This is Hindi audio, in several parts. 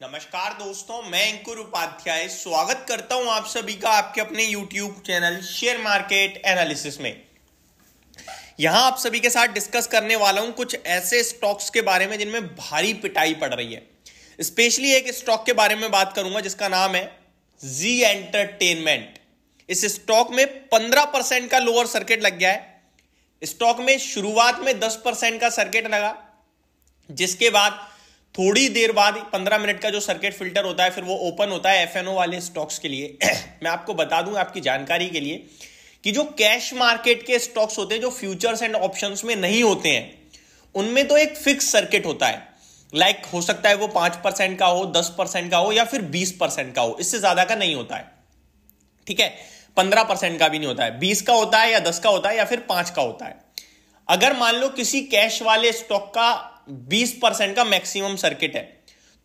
नमस्कार दोस्तों, मैं अंकुर उपाध्याय स्वागत करता हूँ आप सभी का आपके अपने YouTube channel share market analysis में। यहाँ आप सभी के साथ डिस्कस करने वाला हूँ कुछ ऐसे स्टॉक्स के बारे में जिनमें भारी पिटाई पड़ रही है। स्पेशली एक स्टॉक के बारे में बात करूँगा जिसका नाम है जी एंटरटेनमेंट इस स्टॉक में 15 परसेंट का लोअर सर्किट लग गया है। स्टॉक में शुरुआत में 10 परसेंट का सर्किट लगा, जिसके बाद थोड़ी देर बाद पंद्रह मिनट का जो सर्किट फ़िल्टर होता है फिर वो ओपन होता है एफएनओ वाले स्टॉक्स के लिए। मैं आपको बता दूँ आपकी जानकारी के लिए कि जो कैश मार्केट के स्टॉक्स होते हैं जो फ्यूचर्स एंड ऑप्शंस में नहीं होते हैं उनमें तो एक फिक्स सर्किट होता है। लाइक like, हो सकता है वो पाँच परसेंट का हो दस परसेंट का हो या फिर बीस परसेंट का हो इससे ज़्यादा का नहीं होता है। ठीक है? पंद्रह परसेंट का भी नहीं होता है। बीस का होता है या दस का होता है या फिर पाँच का होता है। अगर मान लो किसी कैश वाले स्टॉक का 20 परसेंट का मैक्सिमम सर्किट है।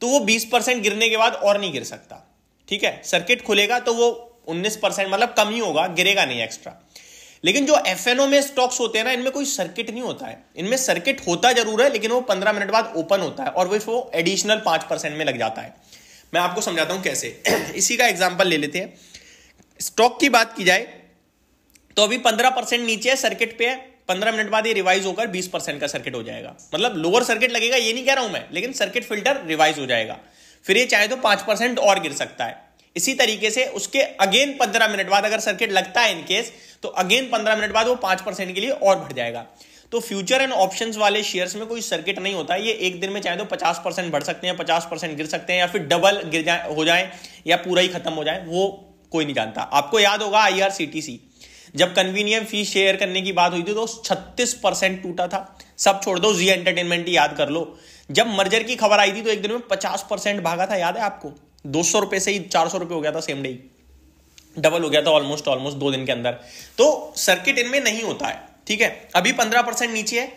तो वो 20 परसेंट गिरने के बाद और नहीं गिर सकता। ठीक है? सर्किट खुलेगा तो वो 19 परसेंट मतलब कम ही होगा, गिरेगा नहीं एक्स्ट्रा लेकिन जो एफएनओ में स्टॉक्स होते हैं ना, इनमें कोई सर्किट नहीं होता है। इनमें सर्किट होता ज़रूर है, लेकिन वो पंद्रह मिनट बाद ओपन होता है और वो वो एडिशनल पाँच परसेंट में लग जाता है। मैं आपको समझाता हूँ कैसे। इसी का एग्ज़ाम्पल ले लेते हैं। स्टॉक की बात की जाए तो अभी पंद्रह परसेंट नीचे है सर्किट पे है। पंद्रह मिनट बाद ये रिवाइज होकर बीस परसेंट का सर्किट हो जाएगा। मतलब लोअर सर्किट लगेगा, ये नहीं कह रहा हूँ मैं, लेकिन सर्किट फ़िल्टर रिवाइज हो जाएगा। फिर ये चाहे तो पाँच परसेंट और गिर सकता है। इसी तरीके से उसके अगेन पंद्रह मिनट बाद अगर सर्किट लगता है इनकेस तो अगेन पंद्रह मिनट बाद वो पाँच परसेंट के लिए और बढ़ जाएगा। तो फ्यूचर एंड ऑप्शन वाले शेयर्स में कोई सर्किट नहीं होता, ये एक दिन में चाहे तो पचास परसेंट बढ़ सकते हैं, पचास परसेंट गिर सकते हैं, या फिर डबल गिर जाए हो जाए, या पूरा ही खत्म हो जाए, वो कोई नहीं जानता। आपको याद होगा आईआरसीटीसी जब कन्वीनियंट फ़ी शेयर करने की बात हुई थी तो छत्तीस परसेंट टूटा था। सब छोड़ दो जी एंटरटेनमेंट ही याद कर लो। जब मर्जर की खबर आई थी तो एक दिन में पचास परसेंट भागा था, याद है आपको? दो सौ रुपए से ही चार सौ रुपए हो गया था सेम डे डबल हो गया था ऑलमोस्ट ऑलमोस्ट दो दिन के अंदर। तो सर्किट इनमें नहीं होता है, ठीक है? अभी पंद्रह परसेंट नीचे है,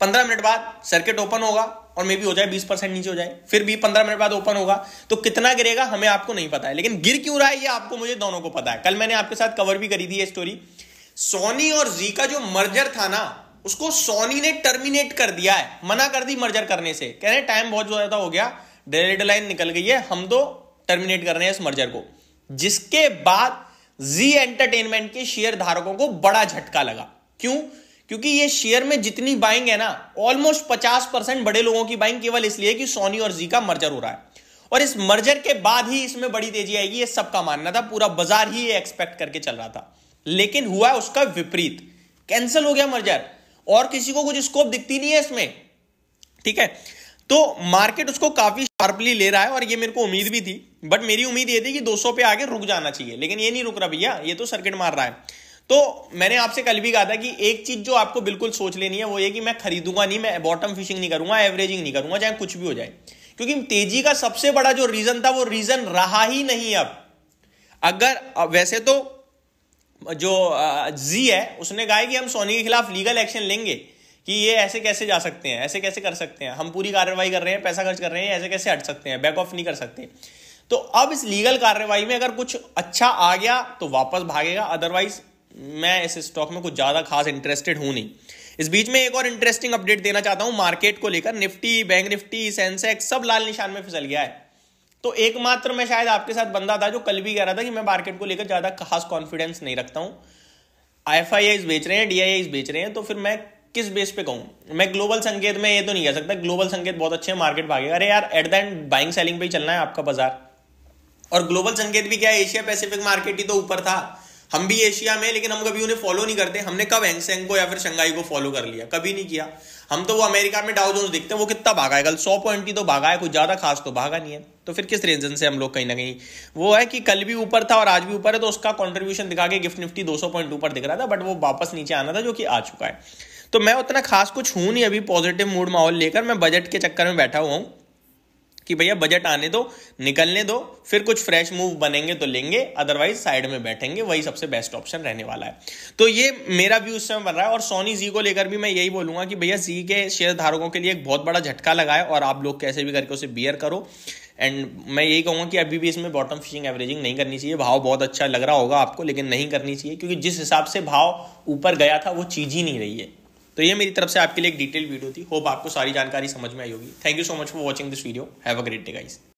पंद्रह मिनट बाद सर्किट ओपन होगा, और मे भी हो जाए बीस परसेंट नीचे हो जाए, फिर भी पंद्रह मिनट बाद ओपन होगा। तो कितना गिरेगा, हमें आपको नहीं पता है। लेकिन गिर क्यों रहा है, ये आपको, मुझे दोनों को पता है। कल मैंने आपके साथ कवर भी करी थी ये स्टोरी सोनी और जी का जो मर्जर था ना, उसको सोनी ने टर्मिनेट कर दिया है। मना कर दी मर्जर करने से। कह रहे टाइम बहुत ज़्यादा हो गया। डेड लाइन निकल गई है। हम तो टर्मिनेट कर रहे हैं इस मर्जर को। जिसके बाद जी एंटरटेनमेंट के शेयर धारकों को बड़ा झटका लगा। क्यों? क्योंकि ये शेयर में जितनी बाइंग है ना ऑलमोस्ट पचास परसेंट बड़े लोगों की बाइंग केवल इसलिए कि सोनी और जी का मर्जर हो रहा है। और इस मर्जर के बाद ही इसमें बड़ी तेज़ी आएगी, ये सबका मानना था। पूरा बाज़ार ही ये एक्सपेक्ट करके चल रहा था। लेकिन हुआ उसका विपरीत। कैंसिल हो गया मर्जर। और किसी को कुछ स्कोप दिखती नहीं है इसमें। ठीक है? तो मार्केट उसको काफ़ी शार्पली ले रहा है और ये मेरे को उम्मीद भी थी। बट मेरी उम्मीद ये थी कि 200 पे आगे रुक जाना चाहिए। लेकिन ये नहीं रुक रहा भैया, ये तो सर्किट मार रहा है। तो मैंने आपसे कल भी कहा था कि एक चीज़ जो आपको बिल्कुल सोच लेनी है वो ये कि मैं खरीदूँगा नहीं, मैं बॉटम फिशिंग नहीं करूँगा एवरेजिंग नहीं करूँगा, चाहे कुछ भी हो जाए। क्योंकि तेज़ी का सबसे बड़ा जो रीजन था वो रीजन रहा ही नहीं अब। अगर वैसे तो जो जी है, उसने कहा है कि हम सोनी के खिलाफ लीगल एक्शन लेंगे कि ये ऐसे कैसे जा सकते हैं, ऐसे कैसे कर सकते हैं। हम पूरी कार्रवाई कर रहे हैं, पैसा खर्च कर रहे हैं, ऐसे कैसे हट सकते हैं बैक ऑफ़ नहीं कर सकते। तो अब इस लीगल कार्रवाई में अगर कुछ अच्छा आ गया तो वापस भागेगा। अदरवाइज़ मैं इस स्टॉक में कुछ ज़्यादा खास इंटरेस्टेड हूँ नहीं। इस बीच में एक और इंटरेस्टिंग अपडेट देना चाहता हूँ। मार्केट को लेकर निफ्टी बैंक निफ्टी सेंसेक्स सब लाल निशान में फिसल गया है। तो एकमात्र मैं शायद आपके साथ बंदा था जो कल भी कह रहा था कि मैं मार्केट को लेकर ज़्यादा खास कॉन्फिडेंस नहीं रखता हूँ। आई एफ़ बेच रहे हैं डी बेच रहे हैं तो फिर मैं किस बेस पे कहूँ? मैं ग्लोबल संकेत में ये तो नहीं कह सकता ग्लोबल संकेत बहुत अच्छे हैं मार्केट भागेगा अरे यार at the end buying selling पे ही चलना है आपका बाज़ार। और ग्लोबल संकेत भी क्या है एशिया पैसिफिक मार्केट ही तो ऊपर था। हम भी एशिया में लेकिन हम कभी उन्हें फॉलो नहीं करते। हमने कब हैंगसेंग को या फिर शंघाई को फॉलो कर लिया? कभी नहीं किया। हम तो वो अमेरिका में डाउ जोन्स दिखते हैं, वो कितना भागा है। कल सौ पॉइंट ही तो भागा है, कुछ ज़्यादा खास तो भागा नहीं है। तो फिर किस रीजन से हम लोग कहीं ना कहीं वो है कि कल भी ऊपर था और आज भी ऊपर है तो उसका कॉन्ट्रीब्यूशन दिखा के गिफ्ट निफ्टी 200 पॉइंट ऊपर दिख रहा था बट वो वापस नीचे आना था, जो कि आ चुका है। तो मैं उतना खास कुछ हूँ नहीं अभी पॉजिटिव मूड माहौल लेकर मैं बजट के चक्कर में बैठा हुआ हूँ। कि भैया बजट आने दो, निकलने दो, फिर कुछ फ्रेश मूव बनेंगे तो लेंगे अदरवाइज़ साइड में बैठेंगे, वही सबसे बेस्ट ऑप्शन रहने वाला है। तो ये मेरा व्यू उस समय बन रहा है और सोनी जी को लेकर भी मैं यही बोलूँगा कि भैया जी के शेयर धारकों के लिए एक बहुत बड़ा झटका लगाए और आप लोग कैसे भी करके उसे बियर करो। एंड मैं यही कहूँगा कि अभी भी इसमें बॉटम फिशिंग एवरेजिंग नहीं करनी चाहिए। भाव बहुत अच्छा लग रहा होगा आपको, लेकिन नहीं करनी चाहिए, क्योंकि जिस हिसाब से भाव ऊपर गया था, वो चीज़ ही नहीं रही है। तो ये मेरी तरफ़ से आपके लिए एक डिटेल वीडियो थी। होप आपको सारी जानकारी समझ में आई होगी। Thank you so much for watching this video have a great day guys